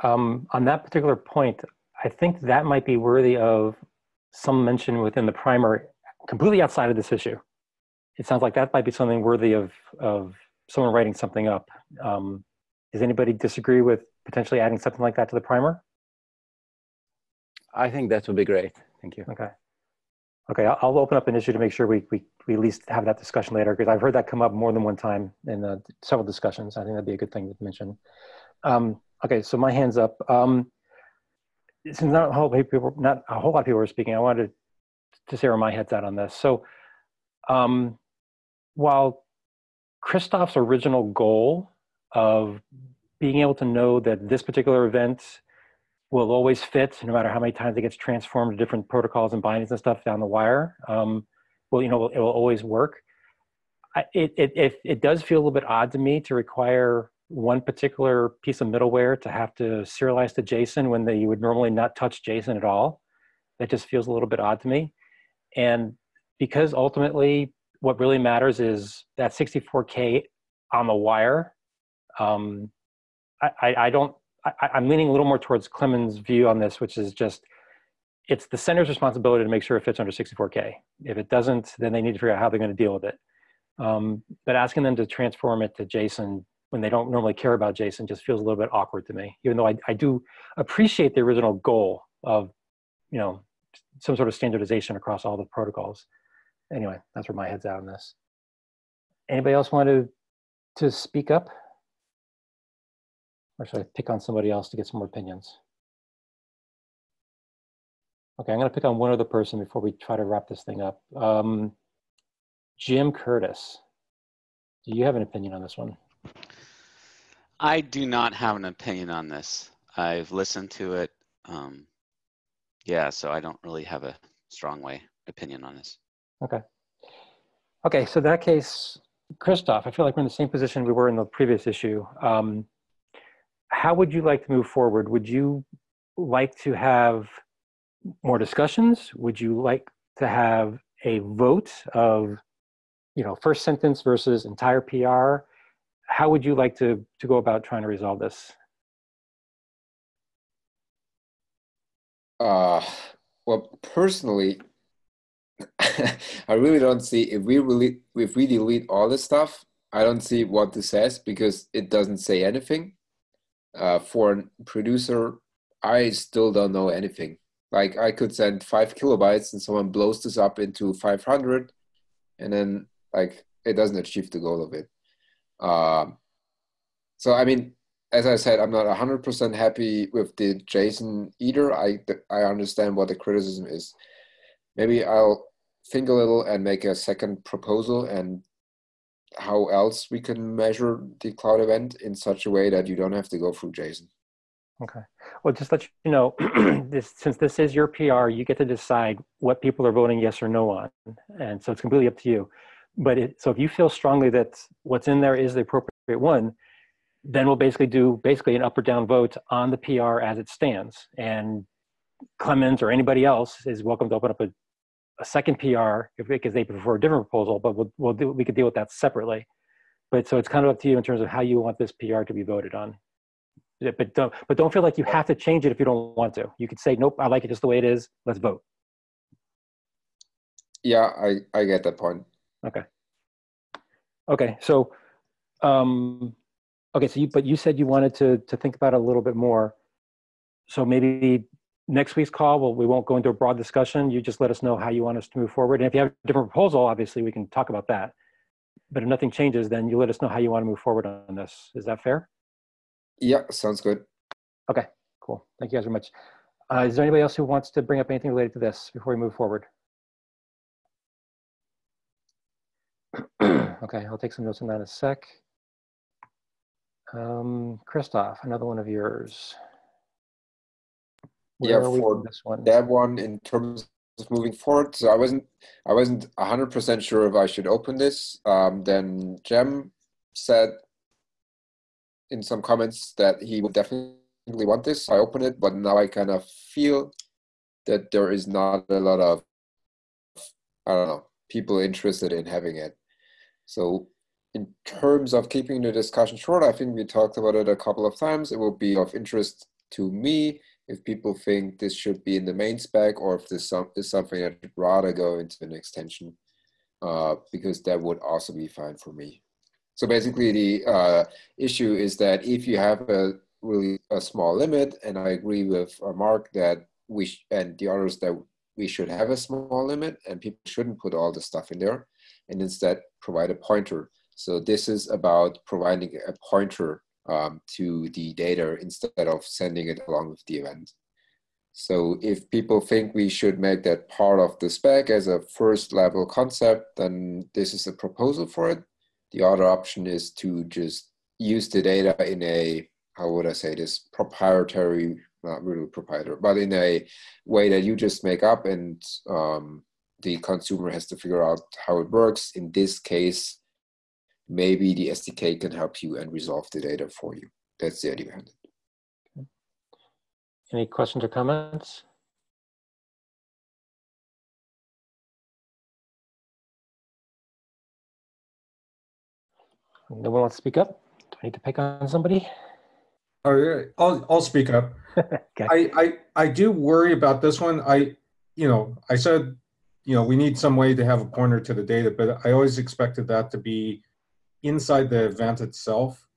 um, on that particular point, I think that might be worthy of some mention within the primer, completely outside of this issue. It sounds like that might be something worthy of, of someone writing something up. Um, does anybody disagree with potentially adding something like that to the primer? I think that would be great. Thank you. Okay. Okay, I'll, open up an issue to make sure we, we, we at least have that discussion later because I've heard that come up more than one time in uh, several discussions. I think that'd be a good thing to mention. Um, okay, so my hands up. Um, since not a whole people, not a whole lot of people were speaking, I wanted to say where my head's at on this. So, um, while Christoph's original goal of being able to know that this particular event will always fit, no matter how many times it gets transformed to different protocols and bindings and stuff down the wire, um, well, you know, it will always work. I, it, it, it, does feel a little bit odd to me to require one particular piece of middleware to have to serialize to JSON when they, you would normally not touch JSON at all. That just feels a little bit odd to me. And because ultimately what really matters is that 64K on the wire, um, I, I don't, I, I'm leaning a little more towards Clemens' view on this, which is just, it's the center's responsibility to make sure it fits under 64K. If it doesn't, then they need to figure out how they're going to deal with it. Um, but asking them to transform it to JSON when they don't normally care about JSON just feels a little bit awkward to me, even though I, I do appreciate the original goal of, you know, some sort of standardization across all the protocols. Anyway, that's where my head's at on this. Anybody else want to, to speak up? Or should I pick on somebody else to get some more opinions? Okay, I'm going to pick on one other person before we try to wrap this thing up. Um, Jim Curtis. Do you have an opinion on this one? I do not have an opinion on this. I've listened to it. Um, yeah, so I don't really have a strong way opinion on this. Okay. Okay, so that case, Christoph, I feel like we're in the same position we were in the previous issue. Um, how would you like to move forward? Would you like to have more discussions? Would you like to have a vote of, you know, first sentence versus entire PR? How would you like to, to go about trying to resolve this? Uh, well, personally, *laughs* I really don't see if we really if we delete all this stuff. I don't see what this says because it doesn't say anything. Uh, for a producer, I still don't know anything. Like I could send five kilobytes and someone blows this up into 500, and then like it doesn't achieve the goal of it. Um, so I mean, as I said, I'm not 100% happy with the JSON either. I I understand what the criticism is. Maybe I'll think a little and make a second proposal and how else we can measure the cloud event in such a way that you don't have to go through JSON. Okay. Well, just let you know, *clears throat* this, since this is your PR, you get to decide what people are voting yes or no on. And so it's completely up to you. But it, so if you feel strongly that what's in there is the appropriate one, then we'll basically do basically an up or down vote on the PR as it stands. And Clemens or anybody else is welcome to open up a, a second PR if, because they prefer a different proposal, but we'll, we'll do, we could deal with that separately. But so it's kind of up to you in terms of how you want this PR to be voted on. But don't, but don't feel like you have to change it if you don't want to. You could say, nope, I like it just the way it is. Let's vote. Yeah, I, I get that point. Okay. Okay, so, um, okay, so you, but you said you wanted to, to think about it a little bit more. So maybe next week's call, well, we won't go into a broad discussion. You just let us know how you want us to move forward. And if you have a different proposal, obviously we can talk about that. But if nothing changes, then you let us know how you want to move forward on this. Is that fair? Yeah, sounds good. Okay, cool. Thank you guys very much. Uh, is there anybody else who wants to bring up anything related to this before we move forward? *clears throat* okay, I'll take some notes on that in a sec. Um, Christoph, another one of yours. Where yeah, for this one? that one in terms of moving forward. So I wasn't I wasn't hundred percent sure if I should open this. Um, then Jem said in some comments that he would definitely want this. I opened it, but now I kind of feel that there is not a lot of I don't know people interested in having it. So in terms of keeping the discussion short, I think we talked about it a couple of times. It will be of interest to me if people think this should be in the main spec or if this is something that would rather go into an extension, uh, because that would also be fine for me. So basically the uh, issue is that if you have a really a small limit, and I agree with uh, Mark that we and the others that we should have a small limit and people shouldn't put all the stuff in there and instead provide a pointer. So this is about providing a pointer um, to the data instead of sending it along with the event. So if people think we should make that part of the spec as a first level concept, then this is a proposal for it. The other option is to just use the data in a, how would I say this, proprietary, not really proprietary, but in a way that you just make up and um, the consumer has to figure out how it works. In this case, maybe the SDK can help you and resolve the data for you. That's the idea behind it. Any questions or comments? No one wants to speak up? Do I need to pick on somebody? Oh, All right, I'll, I'll speak up. *laughs* Okay. I, I, I do worry about this one. I, you know, I said, you know, we need some way to have a pointer to the data, but I always expected that to be inside the event itself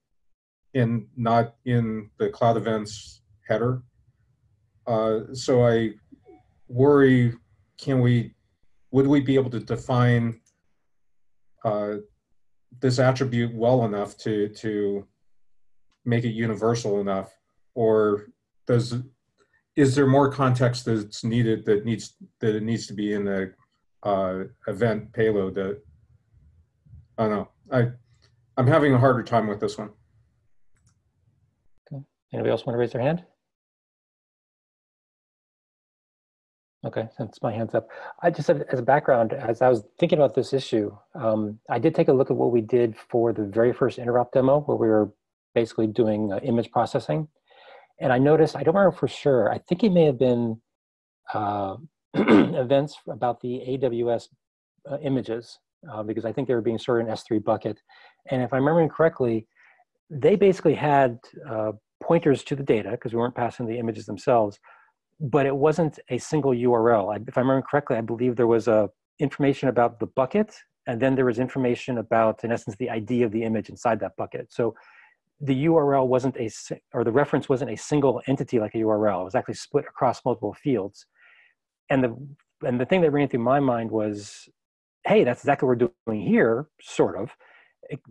and not in the cloud events header. Uh, so I worry, can we, would we be able to define uh, this attribute well enough to, to make it universal enough? Or does, is there more context that's needed that needs, that it needs to be in the uh, event payload that I don't know. I, I'm having a harder time with this one. Okay. Anybody else want to raise their hand? Okay, since my hand's up, I just have, as a background, as I was thinking about this issue, um, I did take a look at what we did for the very first interop demo, where we were basically doing uh, image processing, and I noticed I don't remember for sure. I think it may have been uh, *clears throat* events about the AWS uh, images uh, because I think they were being stored in S3 bucket, and if I'm remembering correctly, they basically had uh, pointers to the data because we weren't passing the images themselves but it wasn't a single URL. I, if I remember correctly, I believe there was a information about the bucket, and then there was information about, in essence, the ID of the image inside that bucket. So the URL wasn't a, or the reference wasn't a single entity like a URL. It was actually split across multiple fields. And the, and the thing that ran through my mind was, hey, that's exactly what we're doing here, sort of.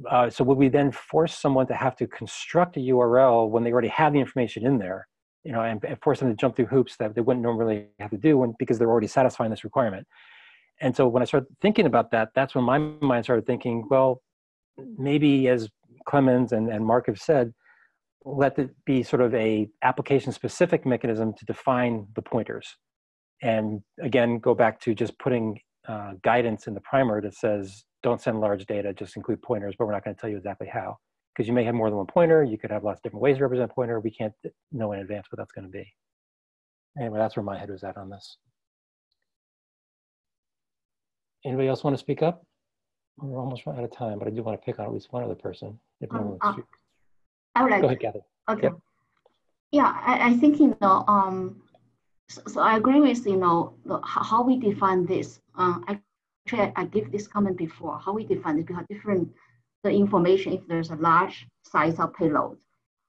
Uh, so would we then force someone to have to construct a URL when they already have the information in there? you know, and, and force them to jump through hoops that they wouldn't normally have to do when, because they're already satisfying this requirement. And so when I started thinking about that, that's when my mind started thinking, well, maybe as Clemens and, and Mark have said, let it be sort of a application specific mechanism to define the pointers. And again, go back to just putting uh, guidance in the primer that says, don't send large data, just include pointers, but we're not gonna tell you exactly how because you may have more than one pointer. You could have lots of different ways to represent a pointer. We can't know in advance what that's going to be. Anyway, that's where my head was at on this. Anybody else want to speak up? We're almost out of time, but I do want to pick on at least one other person. If no um, uh, I would like. Go ahead, Kathy. Okay. Yep. Yeah, I, I think you know. Um, so, so, I agree with you know the, how we define this. Uh, actually, I give this comment before. How we define it because different the information, if there's a large size of payload,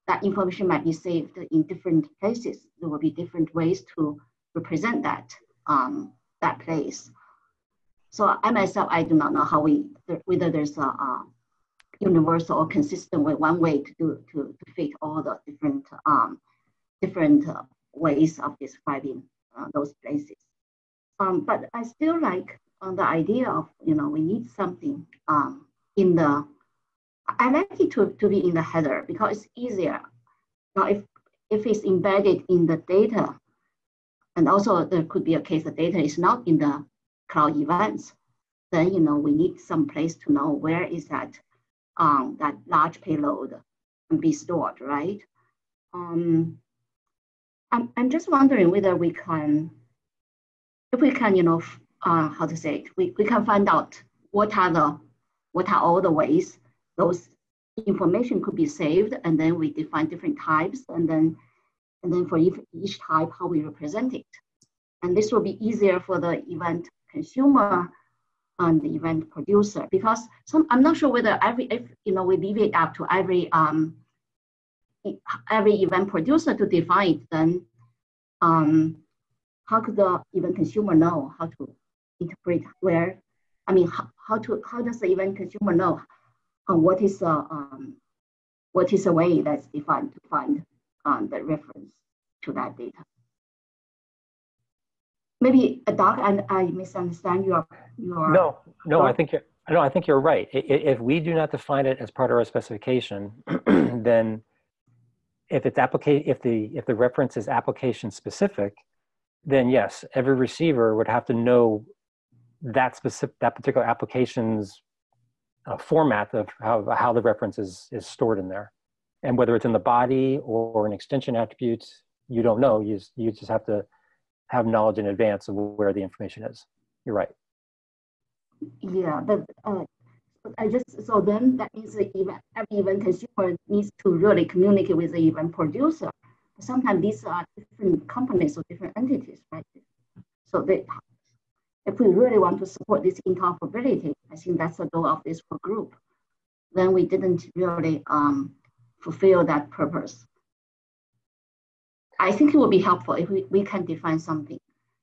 that information might be saved in different places. There will be different ways to represent that, um, that place. So I myself, I do not know how we, whether there's a, a universal or consistent way, one way to do, to, to fit all the different, um, different uh, ways of describing uh, those places. Um, but I still like uh, the idea of, you know, we need something um, in the I like it to, to be in the header because it's easier. Now, if, if it's embedded in the data, and also there could be a case the data is not in the cloud events, then you know we need some place to know where is that um, that large payload and be stored, right? Um, I'm, I'm just wondering whether we can, if we can, you know, uh, how to say it, we, we can find out what are the, what are all the ways those information could be saved and then we define different types and then and then for each, type how we represent it. And this will be easier for the event consumer and the event producer because some i'm not sure whether every if you know we leave it up to every um every event producer to define it then um how could the event consumer know how to interpret where i mean how, how to how does the event consumer know on what is a um, what is a way that's defined to find um, the reference to that data. Maybe a doc, and I misunderstand your your. No, no, I think you're. No, I think you're right. If we do not define it as part of our specification, *clears throat* then if it's application, if the if the reference is application specific, then yes, every receiver would have to know that specific that particular application's uh, format of how, how the reference is, is stored in there. And whether it's in the body or an extension attribute, you don't know. You, you just have to have knowledge in advance of where the information is. You're right. Yeah, but uh, I just so then that means the event every event consumer needs to really communicate with the event producer. Sometimes these are different companies or different entities, right? So they if we really want to support this interoperability, I think that's the goal of this group, then we didn't really um, fulfill that purpose. I think it would be helpful if we, we can define something.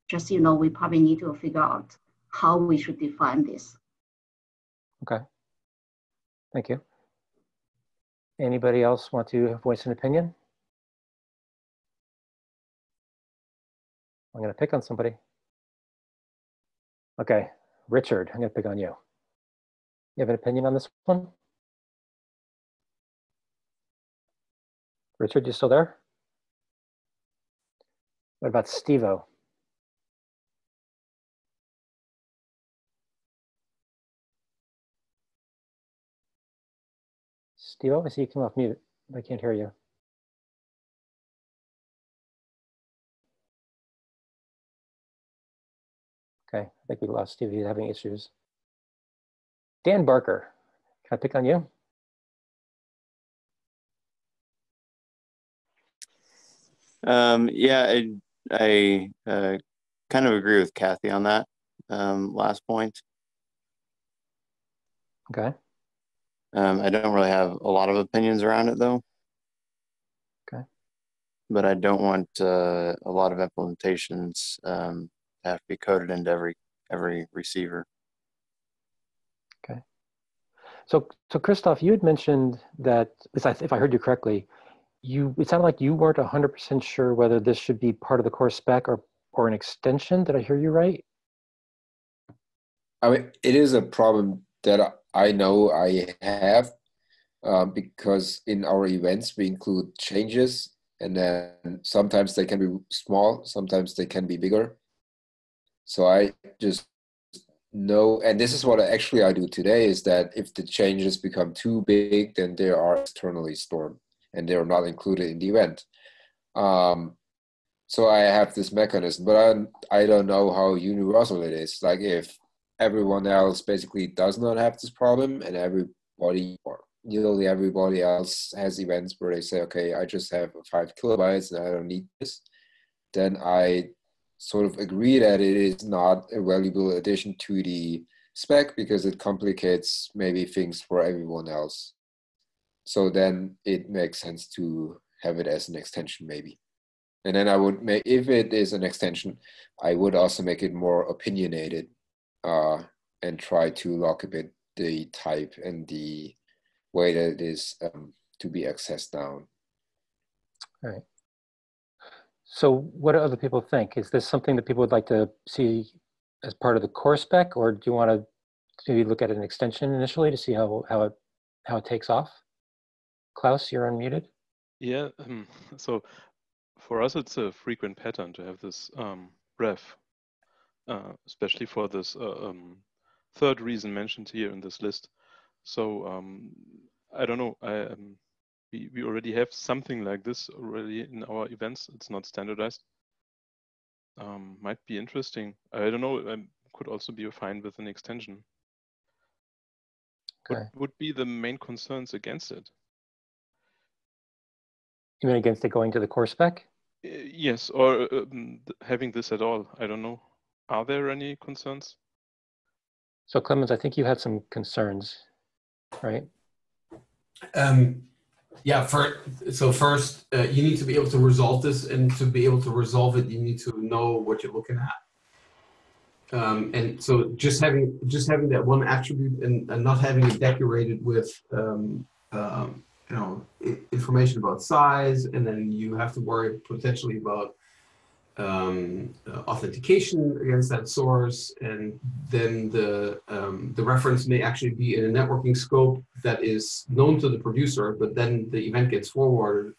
Just, you know, we probably need to figure out how we should define this. Okay. Thank you. Anybody else want to voice an opinion? I'm going to pick on somebody. Okay, Richard, I'm going to pick on you. You have an opinion on this one? Richard, you still there? What about Stevo? Stevo, I see you came off mute. I can't hear you. Okay, I think we lost Steve. He's having issues. Dan Barker, can I pick on you? Um, yeah, I, I uh, kind of agree with Kathy on that um, last point. Okay. Um, I don't really have a lot of opinions around it though. Okay. But I don't want uh, a lot of implementations um, have to be coded into every every receiver. Okay. So, so Christoph, you had mentioned that, if I heard you correctly, you it sounded like you weren't 100% sure whether this should be part of the core spec or or an extension. Did I hear you right? I mean, it is a problem that I know I have um, because in our events we include changes, and then sometimes they can be small, sometimes they can be bigger. So I just know, and this is what I, actually I do today: is that if the changes become too big, then they are externally stored and they're not included in the event. Um, so I have this mechanism, but I I don't know how universal it is. Like if everyone else basically does not have this problem, and everybody or nearly everybody else has events where they say, okay, I just have five kilobytes and I don't need this, then I sort of agree that it is not a valuable addition to the spec because it complicates maybe things for everyone else. So then it makes sense to have it as an extension maybe. And then i would make if it is an extension i would also make it more opinionated uh, and try to lock a bit the type and the way that it is um, to be accessed down. All right so what do other people think is this something that people would like to see as part of the core spec or do you want to maybe look at an extension initially to see how, how it how it takes off Klaus, you're unmuted. Yeah, um, so for us, it's a frequent pattern to have this um, ref, uh, especially for this uh, um, third reason mentioned here in this list. So um, I don't know, I, um, we, we already have something like this already in our events. It's not standardized. Um, might be interesting. I don't know, I could also be fine with an extension. Okay. What would be the main concerns against it? You mean against it going to the core spec? Yes, or um, having this at all. I don't know. Are there any concerns? So Clemens, I think you had some concerns, right? Um, yeah, for, so first, uh, you need to be able to resolve this, and to be able to resolve it, you need to know what you're looking at. Um, and so just having just having that one attribute and, and not having it decorated with um, um, you know information about size, and then you have to worry potentially about um, uh, authentication against that source, and then the um, the reference may actually be in a networking scope that is known to the producer, but then the event gets forwarded,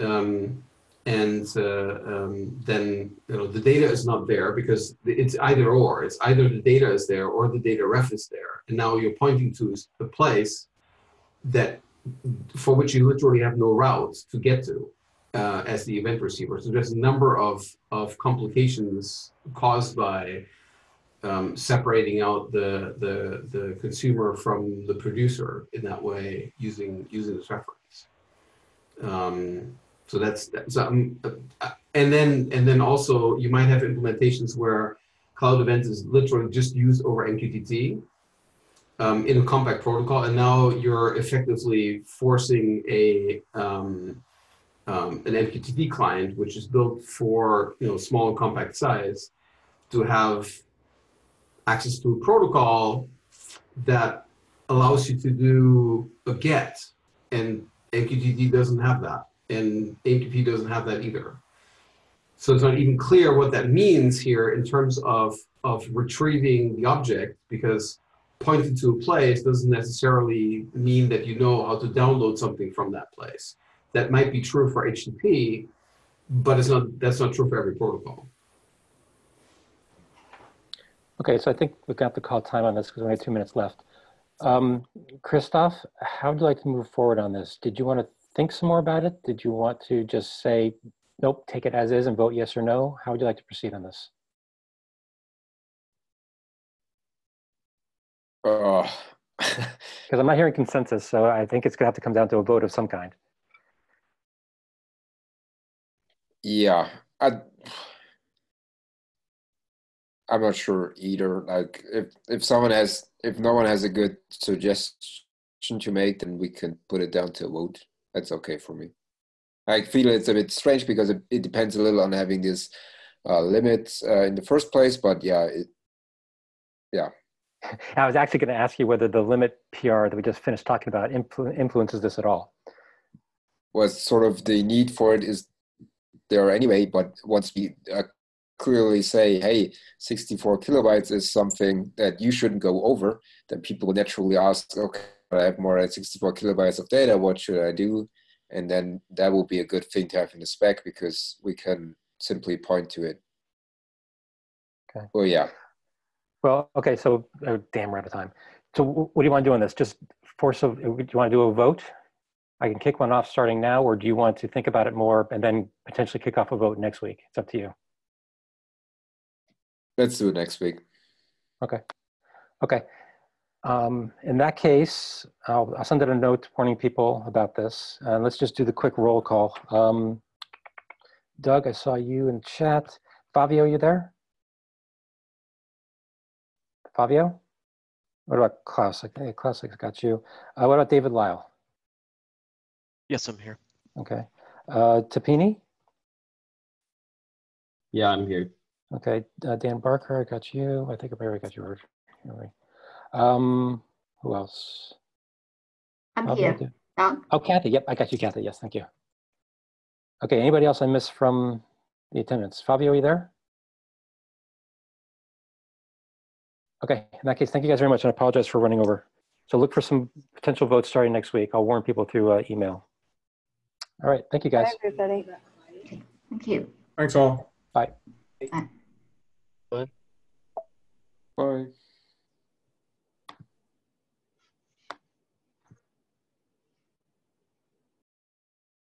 um, and uh, um, then you know the data is not there because it's either or. It's either the data is there or the data ref is there, and now you're pointing to a place that for which you literally have no route to get to uh, as the event receiver. So there's a number of, of complications caused by um, separating out the, the, the consumer from the producer in that way using, using this reference. Um, so that's, that's um, uh, and then, and then also you might have implementations where cloud events is literally just used over MQTT um, in a compact protocol, and now you're effectively forcing a um, um, an MQTT client, which is built for you know small compact size, to have access to a protocol that allows you to do a GET, and MQTT doesn't have that, and AMQP doesn't have that either. So it's not even clear what that means here in terms of of retrieving the object because pointing to a place doesn't necessarily mean that you know how to download something from that place. That might be true for HTTP, but it's not. That's not true for every protocol. Okay, so I think we've got to call time on this because we only have two minutes left. Um, Christoph, how would you like to move forward on this? Did you want to think some more about it? Did you want to just say, nope, take it as is and vote yes or no? How would you like to proceed on this? Uh, *laughs* Because I'm not hearing consensus, so I think it's gonna have to come down to a vote of some kind. Yeah, I, I'm not sure either. Like, if if someone has, if no one has a good suggestion to make, then we can put it down to a vote. That's okay for me. I feel it's a bit strange because it, it depends a little on having this uh, limit uh, in the first place, but yeah, it, yeah. I was actually gonna ask you whether the limit PR that we just finished talking about influ- influences this at all. was sort of the need for it is there anyway, but once we uh, clearly say, hey, 64 kilobytes is something that you shouldn't go over, then people will naturally ask, okay, I have more than 64 kilobytes of data, what should I do? And then that will be a good thing to have in the spec because we can simply point to it. Okay. Oh yeah. Well, okay, so, oh, damn, we're out of time. So what do you want to do on this? Just force a, do you want to do a vote? I can kick one off starting now, or do you want to think about it more and then potentially kick off a vote next week? It's up to you. Let's do it next week. Okay. Okay. Um, in that case, I'll, I'll send out a note warning people about this. And let's just do the quick roll call. Um, Doug, I saw you in chat. Fabio, you there? Fabio? What about Klaus? Okay, Klaus, I got you. Uh, what about David Lyle? Yes, I'm here. Okay. Uh, Tapini? Yeah, I'm here. Okay. Uh, Dan Barker, I got you. I think I already got you. Roger. Anyway. Um, who else? I'm Fabio, here. did- Um, Oh, Kathy. Yep, I got you, Kathy. Yes, thank you. Okay, anybody else I missed from the attendance? Fabio, are you there? Okay, in that case, thank you guys very much, and I apologize for running over. So look for some potential votes starting next week. I'll warn people through uh, email. All right. Thank you, guys. Bye, everybody. Thank you. Thanks all. Bye. Bye. Bye. Bye.